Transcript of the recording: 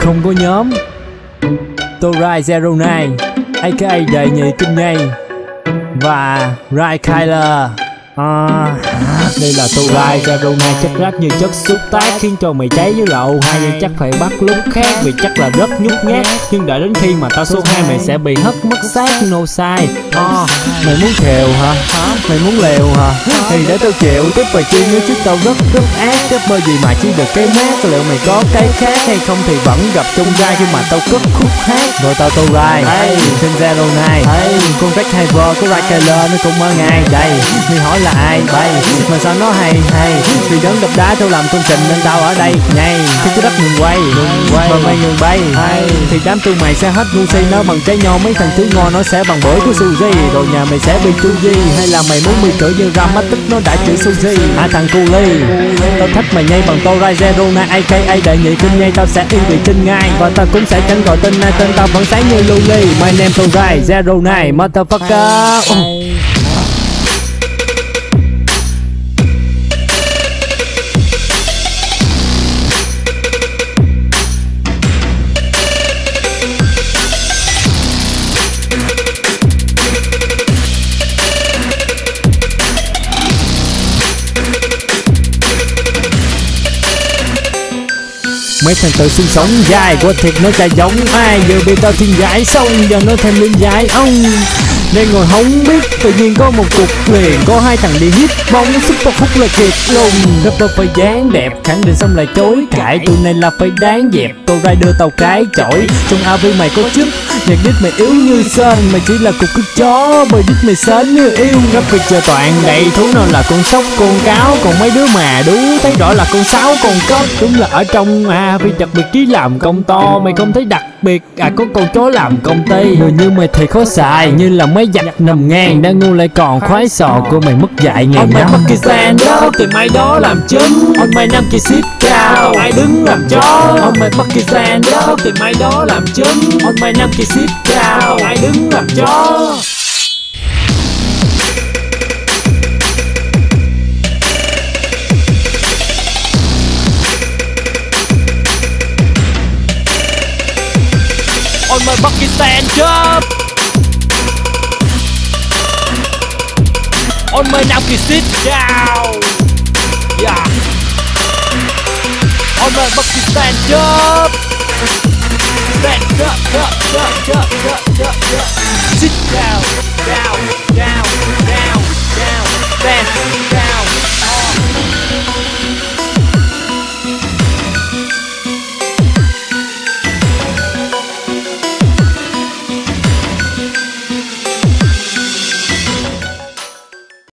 không có nhóm. Torai Zero Nine aka Đệ Nhị Kinh ngay Và Rai Kyler. À, đây là Torai Zero Nine chất rác như chất xúc tác khiến cho mày cháy với lậu. Hai nhưng chắc phải bắt lúc khác vì chắc là rất nhút nhát. Nhưng đợi đến khi mà tao số hai mày sẽ bị hất mất xác no sai à, mày muốn khều hả? Mày muốn lèo hả? Thì để tao chịu tiếp vài chi nhớ trước tao rất rất ác. Cái bơ gì mà chỉ được cái mát. Liệu mày có cái khác hay không thì vẫn gặp trong rai khi mà tao cất khúc hát. Rồi tao tô rai. Hey. trên zero này hey. con rách hai vơ có rai Kyler nó cũng ở ngay đây. Mày hỏi là ai? Bay. Mà sao nó hay hay? Vì đấng đập đá tao làm công trình nên tao ở đây nhây khi cái đất ngừng quay và mây ngừng bay. Hay thì đám tụi mày sẽ hết ngu si nó bằng trái nho mấy thằng thứ ngon nó sẽ bằng bưởi của suzy. Rồi nhà mày sẽ bị chu di hay là mày muốn bị chửi như mắt, tức nó đã chữ sushi Hai thằng cu ly, tao thách mày nhây bằng tô rai zero na aka đại nghị kinh nhây tao sẽ yên vị trên ngay. Và tao cũng sẽ chẳng gọi tên này tên tao vẫn sáng như luli my name tô rai zero này, motherfucker. uh. Mấy thằng tự sinh sống dài quá thiệt, nó chả giống ai. Giờ bị tao thiên gái xong, giờ nó thêm lên gái ông nên ngồi không biết tự nhiên có một cuộc liền có hai thằng đi hít bóng super hút là kiệt lùng. Rapper phải dáng đẹp, khẳng định xong lại chối cãi. Tụi này là phải đáng dẹp tôi ra đưa tàu cái chổi. Trong AV mày có chức, nhạc đít mày yếu như sơn. Mày chỉ là cục cứt chó, bởi đít mày sến như yêu. Rapper chờ toàn đầy, thú nào là con sóc, con cáo. Còn mấy đứa mà đú thấy rõ là con sáo, con cóc. Đúng là ở trong AV đặc biệt trí làm công to. Mày không thấy đặc biệt. À có con chó làm công ty. Người như mày thì khó xài như là mấy giặc nằm ngang đang ngu lại còn khoái sò của mày mất dạy ngày ông mày mất kỳ stand đó thì mày đó làm chứng. Ông mày năm kỳ ship cao ai đứng làm chó. Ông mày stand đó thì mày đó làm chứng. Ông mày năm kỳ ship cao ai đứng làm chó On my stand up On my now sit down Yeah. On my bucket stand up Stand up, up, up, up, up, up, up Sit down,